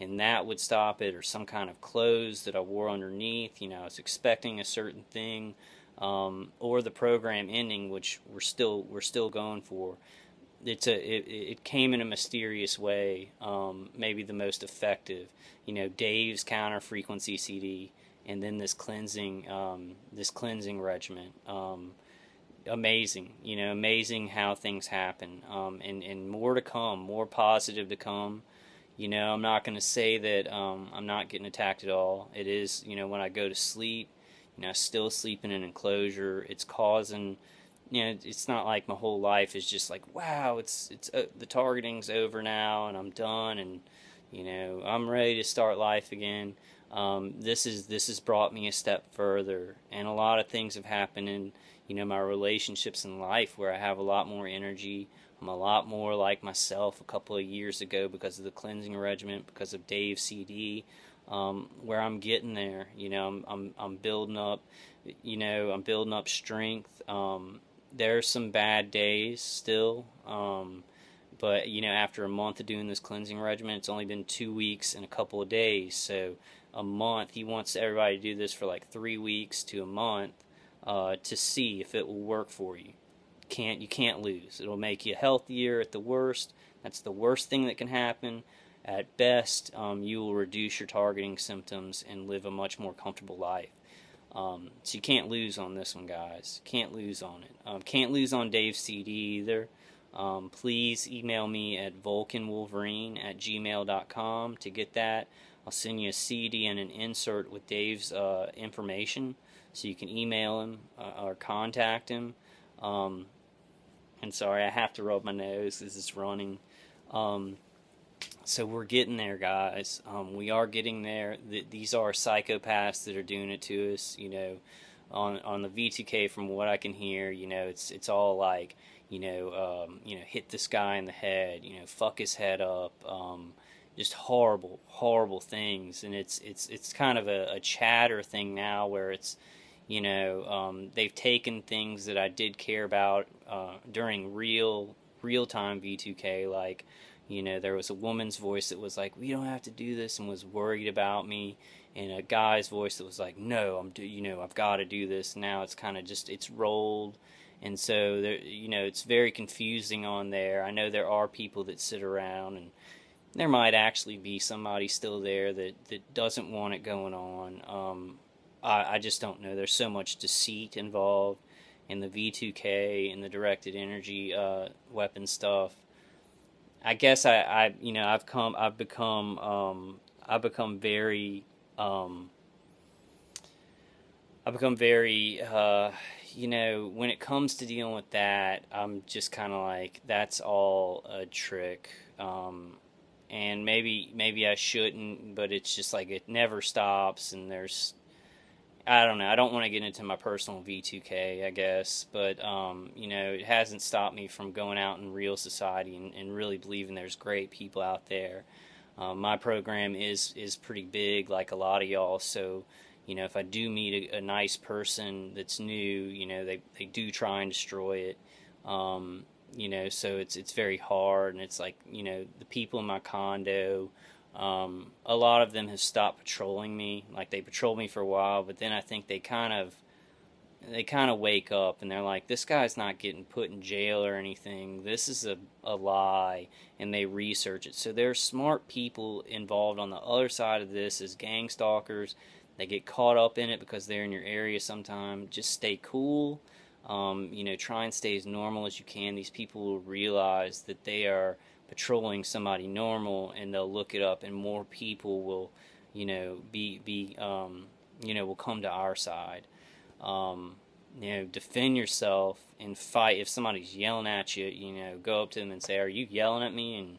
and that would stop it, or some kind of clothes that I wore underneath. You know, I was expecting a certain thing, um, or the program ending, which we're still we're still going for. It's a it, it came in a mysterious way, um, maybe the most effective. You know, Dave's counter frequency CD, and then this cleansing um, this cleansing regimen. Um, amazing, you know, amazing how things happen, um, and and more to come, more positive to come. You know, I'm not going to say that um, I'm not getting attacked at all. It is, you know, when I go to sleep, you know, I still sleep in an enclosure. It's causing, you know, it's not like my whole life is just like, wow, it's it's uh, the targeting's over now and I'm done and you know I'm ready to start life again. Um, this is this has brought me a step further, and a lot of things have happened in you know my relationships in life where I have a lot more energy. I'm a lot more like myself a couple of years ago because of the cleansing regimen, because of Dave CD, um, where I'm getting there. You know, I'm, I'm, I'm building up, you know, I'm building up strength. Um, there's some bad days still, um, but, you know, after a month of doing this cleansing regimen, it's only been two weeks and a couple of days. So a month, he wants everybody to do this for like three weeks to a month uh, to see if it will work for you can't you can't lose. It'll make you healthier at the worst. That's the worst thing that can happen. At best, um, you will reduce your targeting symptoms and live a much more comfortable life. Um, so you can't lose on this one, guys. Can't lose on it. Um, can't lose on Dave's CD either. Um, please email me at vulcanwolverine at gmail.com to get that. I'll send you a CD and an insert with Dave's uh, information so you can email him uh, or contact him. Um, and sorry, I have to rub my nose because it's running. Um, so we're getting there, guys. Um, we are getting there. these are psychopaths that are doing it to us. You know, on on the V2K, from what I can hear, you know, it's it's all like, you know, um, you know, hit this guy in the head. You know, fuck his head up. Um, just horrible, horrible things. And it's it's it's kind of a, a chatter thing now where it's you know, um, they've taken things that I did care about uh, during real real time V2K, like you know, there was a woman's voice that was like, "We don't have to do this," and was worried about me, and a guy's voice that was like, "No, I'm do you know, I've got to do this." Now it's kind of just it's rolled, and so there, you know, it's very confusing on there. I know there are people that sit around and. There might actually be somebody still there that, that doesn't want it going on. Um, I, I just don't know. There's so much deceit involved in the V2K and the directed energy uh, weapon stuff. I guess I, I, you know, I've come, I've become, um, I've become very, um, I've become very, uh, you know, when it comes to dealing with that, I'm just kind of like, that's all a trick. Um, and maybe, maybe I shouldn't, but it's just like it never stops, and there's I don't know. I don't want to get into my personal V2K, I guess, but um, you know, it hasn't stopped me from going out in real society and, and really believing there's great people out there. Um, my program is is pretty big, like a lot of y'all. So, you know, if I do meet a, a nice person that's new, you know, they they do try and destroy it. Um, you know, so it's it's very hard, and it's like you know, the people in my condo um, a lot of them have stopped patrolling me. Like they patrolled me for a while, but then I think they kind of they kind of wake up and they're like, this guy's not getting put in jail or anything. This is a, a lie. And they research it. So there's smart people involved on the other side of this as gang stalkers. They get caught up in it because they're in your area sometime. Just stay cool. Um, you know, try and stay as normal as you can. These people will realize that they are patrolling somebody normal and they'll look it up and more people will you know be be um, you know will come to our side. Um, you know defend yourself and fight. If somebody's yelling at you you know go up to them and say are you yelling at me? And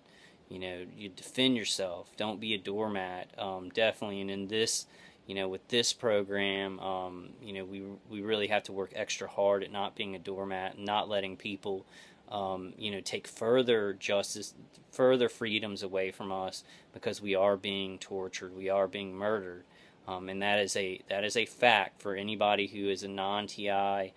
you know you defend yourself. Don't be a doormat. Um, definitely. And in this you know with this program um, you know we we really have to work extra hard at not being a doormat not letting people um, you know, take further justice, further freedoms away from us because we are being tortured, we are being murdered, um, and that is a that is a fact for anybody who is a non-TI.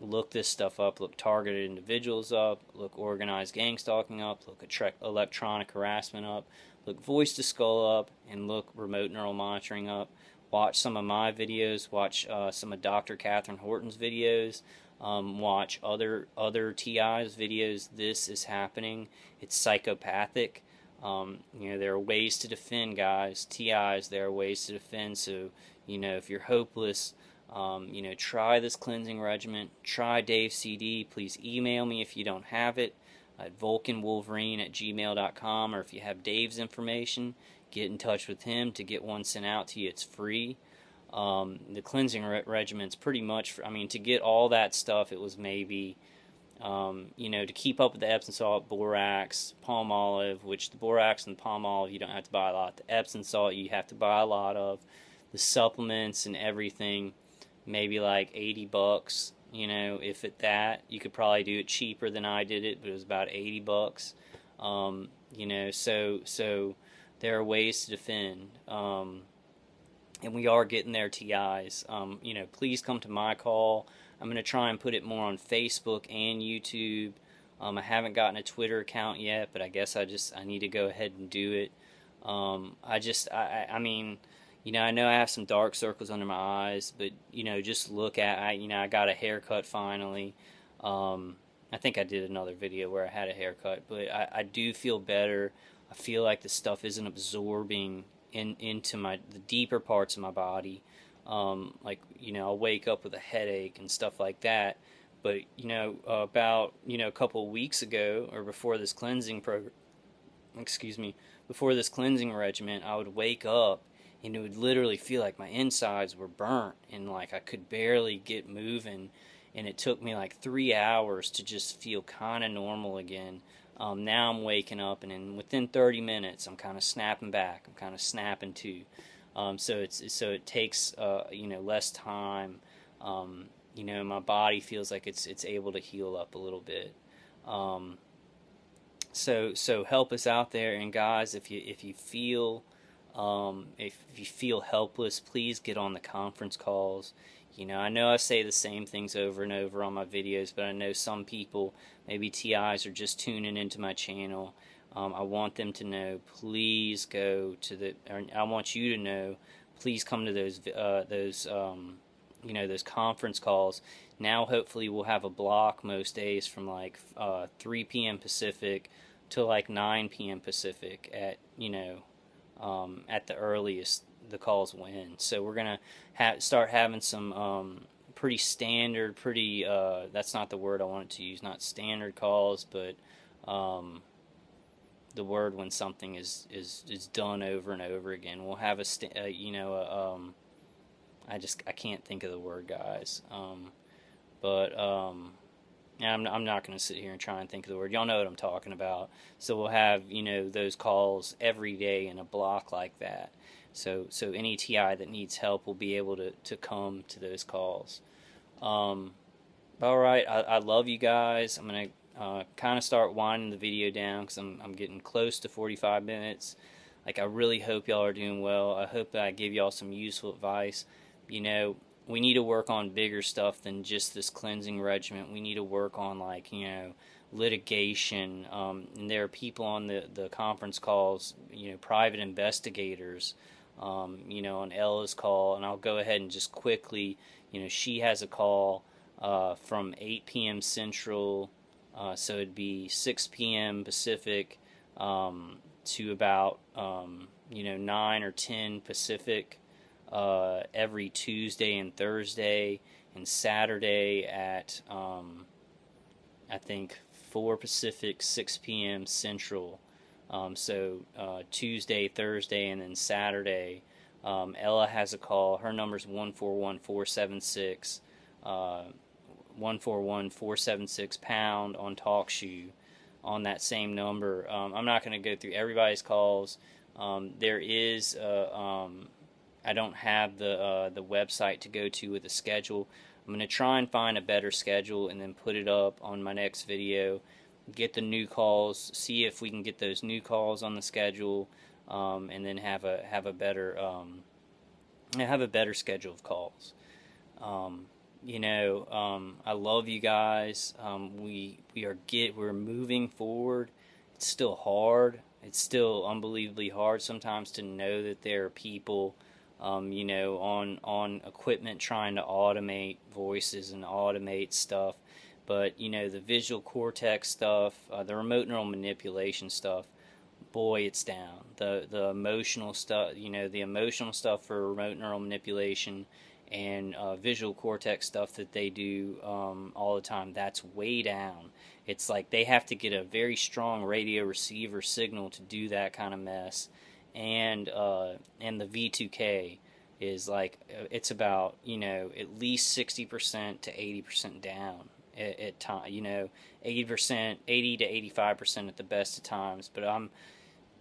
Look this stuff up. Look targeted individuals up. Look organized gang stalking up. Look electronic harassment up. look voice to skull up and look remote neural monitoring up. Watch some of my videos. Watch uh, some of Dr. Katherine Horton's videos. Um, watch other other TI's videos. This is happening. It's psychopathic. Um, you know there are ways to defend, guys. TIs. There are ways to defend. So you know if you're hopeless, um, you know try this cleansing regimen. Try Dave CD. Please email me if you don't have it at vulcanwolverine at gmail.com or if you have Dave's information, get in touch with him to get one sent out to you. It's free. Um, the cleansing re- regimen's pretty much, for, I mean, to get all that stuff, it was maybe, um, you know, to keep up with the Epsom salt, borax, Palmolive which the borax and the Palmolive you don't have to buy a lot. The Epsom salt you have to buy a lot of. The supplements and everything, maybe like 80 bucks you know, if at that, you could probably do it cheaper than I did it, but it was about 80 bucks. Um, you know, so so there are ways to defend. Um, and we are getting there, TIs. Um, you know, please come to my call. I'm going to try and put it more on Facebook and YouTube. Um, I haven't gotten a Twitter account yet, but I guess I just I need to go ahead and do it. Um, I just I, I mean you know, I know I have some dark circles under my eyes, but you know, just look at I, you know, I got a haircut finally. Um, I think I did another video where I had a haircut, but I, I do feel better. I feel like the stuff isn't absorbing in into my the deeper parts of my body. Um, like you know, I'll wake up with a headache and stuff like that. But you know, about you know a couple of weeks ago or before this cleansing program, excuse me, before this cleansing regimen, I would wake up and it would literally feel like my insides were burnt and like I could barely get moving and it took me like three hours to just feel kind of normal again um, now I'm waking up and in within 30 minutes I'm kind of snapping back I'm kind of snapping to. um, so it's so it takes uh, you know less time um, you know my body feels like it's it's able to heal up a little bit um, so so help us out there and guys if you if you feel um, if you feel helpless, please get on the conference calls. You know, I know I say the same things over and over on my videos, but I know some people, maybe TIs, are just tuning into my channel. Um, I want them to know, please go to the, I want you to know, please come to those, uh, those, um, you know, those conference calls. Now, hopefully, we'll have a block most days from like uh, 3 p.m. Pacific to like 9 p.m. Pacific at, you know, um, at the earliest the calls end. So we're gonna ha- start having some um, pretty standard, pretty uh, that's not the word I wanted to use, not standard calls, but um, the word when something is is is done over and over again. We'll have a uh, you know a, um, I just I can't think of the word, guys. Um, but um, and I'm, I'm not going to sit here and try and think of the word. Y'all know what I'm talking about. So we'll have, you know, those calls every day in a block like that. So so any TI that needs help will be able to, to come to those calls. Um, all right, I, I love you guys. I'm going to uh, kind of start winding the video down because I'm, I'm getting close to 45 minutes. Like, I really hope y'all are doing well. I hope that I give y'all some useful advice. You know, we need to work on bigger stuff than just this cleansing regimen. We need to work on like you know litigation. Um, and there are people on the the conference calls, you know, private investigators. Um, you know, on Ella's call, and I'll go ahead and just quickly, you know, she has a call uh, from 8 p.m. Central, uh, so it'd be 6 p.m. Pacific um, to about um, you know 9 or 10 Pacific uh, every Tuesday and Thursday and Saturday at um, I think 4 Pacific, 6 p.m. Central. Um, so uh, Tuesday, Thursday, and then Saturday. Um, Ella has a call. Her number is 141 476 uh, 141 476 pound on TalkShoe on that same number. Um, I'm not going to go through everybody's calls. Um, there is a, um, I don't have the uh, the website to go to with a schedule. I'm going to try and find a better schedule and then put it up on my next video. Get the new calls, see if we can get those new calls on the schedule, um, and then have a have a better um, have a better schedule of calls. Um, you know, um, I love you guys. Um, we we are get we're moving forward. It's still hard. it's still unbelievably hard sometimes to know that there are people, um, you know, on on equipment trying to automate voices and automate stuff. But you know, the visual cortex stuff, uh, the remote neural manipulation stuff, boy, it's down. The the emotional stuff, you know, the emotional stuff for remote neural manipulation and uh, visual cortex stuff that they do um, all the time, that's way down. It's like they have to get a very strong radio receiver signal to do that kind of mess, and uh, and the V2K is like uh, it's about you know at least sixty percent to eighty percent down at, at time. You know, eighty percent, eighty to eighty-five percent at the best of times. But I'm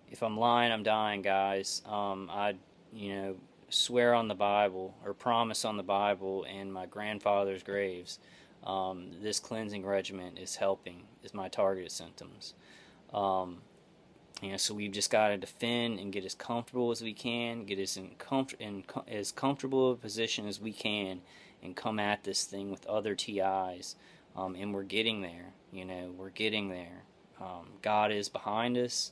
if I'm lying, I'm dying, guys. Um, I you know swear on the Bible or promise on the Bible and my grandfather's graves. Um, this cleansing regimen is helping, is my targeted symptoms. Um, you know, so we've just got to defend and get as comfortable as we can, get as in, comfort in as comfortable a position as we can, and come at this thing with other TIs. Um, and we're getting there. You know, we're getting there. Um, God is behind us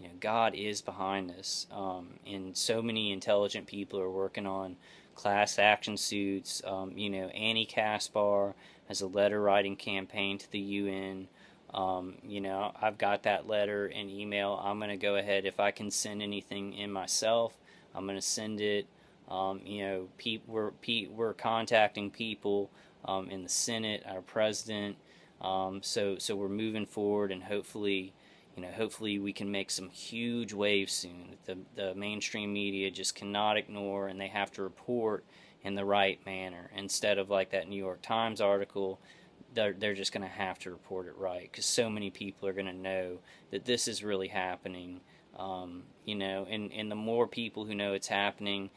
you know, God is behind us. Um, and so many intelligent people are working on class action suits. Um, you know, Annie Caspar has a letter writing campaign to the UN. Um, you know, I've got that letter and email. I'm going to go ahead. If I can send anything in myself, I'm going to send it. Um, you know, pe- we're, pe- we're contacting people um, in the Senate, our president. Um, so, so we're moving forward and hopefully you know, hopefully we can make some huge waves soon. The, the mainstream media just cannot ignore and they have to report in the right manner. Instead of like that New York Times article they're, they're just going to have to report it right because so many people are going to know that this is really happening. Um, you know and, and the more people who know it's happening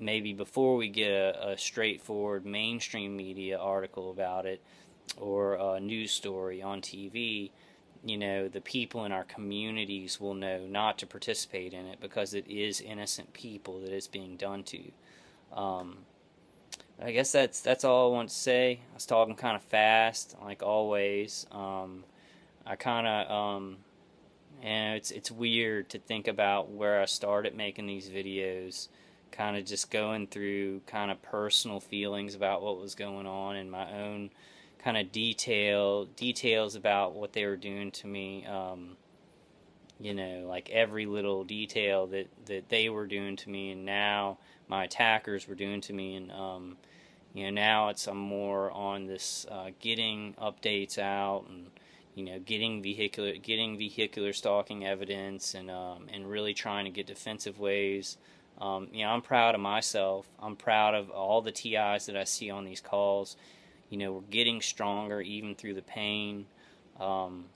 maybe before we get a, a straightforward mainstream media article about it or a news story on TV you know, the people in our communities will know not to participate in it because it is innocent people that it's being done to. Um, I guess that's that's all I want to say. I was talking kind of fast, like always. Um, I kind of, um, and it's it's weird to think about where I started making these videos, kind of just going through kind of personal feelings about what was going on in my own kind of detail details about what they were doing to me. Um, you know, like every little detail that that they were doing to me, and now my attackers were doing to me, and um, you know now it's I'm more on this uh, getting updates out and you know getting vehicular getting vehicular stalking evidence and um, and really trying to get defensive ways. Um, you know, I'm proud of myself. I'm proud of all the TIs that I see on these calls. You know we're getting stronger even through the pain. Um,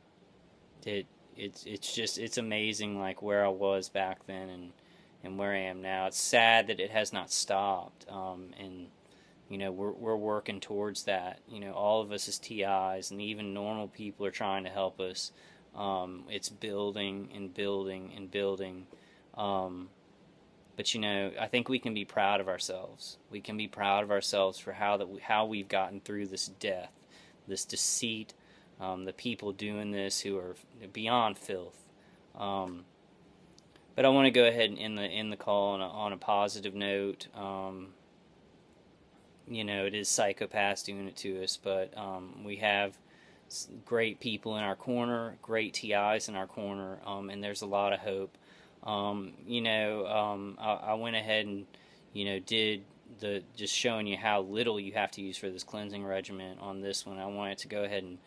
it it's it's just it's amazing like where I was back then and and where I am now. It's sad that it has not stopped. Um, and you know we're we're working towards that. You know all of us as TIs and even normal people are trying to help us. Um, it's building and building and building. Um, but you know, I think we can be proud of ourselves. We can be proud of ourselves for how that we, how we've gotten through this death, this deceit, um, the people doing this who are beyond filth. Um, but I want to go ahead and end the end the call on a, on a positive note. Um, you know, it is psychopaths doing it to us, but um, we have great people in our corner, great TIs in our corner, um, and there's a lot of hope. Um, you know, um, I, I, went ahead and, you know, did the just showing you how little you have to use for this cleansing regimen on this one. I wanted to go ahead and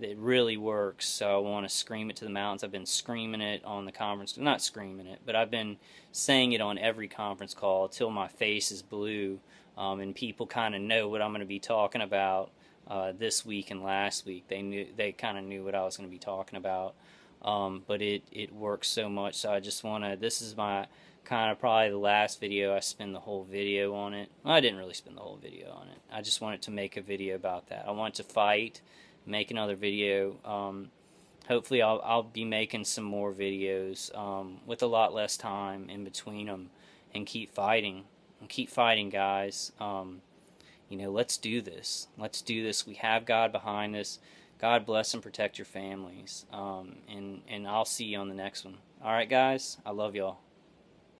it really works. So I want to scream it to the mountains. I've been screaming it on the conference, not screaming it, but I've been saying it on every conference call till my face is blue, um, and people kind of know what I'm going to be talking about uh, this week and last week. They knew they kind of knew what I was going to be talking about um, but it, it works so much. So I just want to, this is my kind of probably the last video I spend the whole video on it. Well, I didn't really spend the whole video on it. I just wanted to make a video about that. I wanted to fight, make another video. Um, hopefully I'll, I'll be making some more videos um, with a lot less time in between them and keep fighting. And keep fighting, guys. Um, you know, let's do this. Let's do this. We have God behind us. God bless and protect your families. Um, and, and I'll see you on the next one. All right, guys. I love y'all.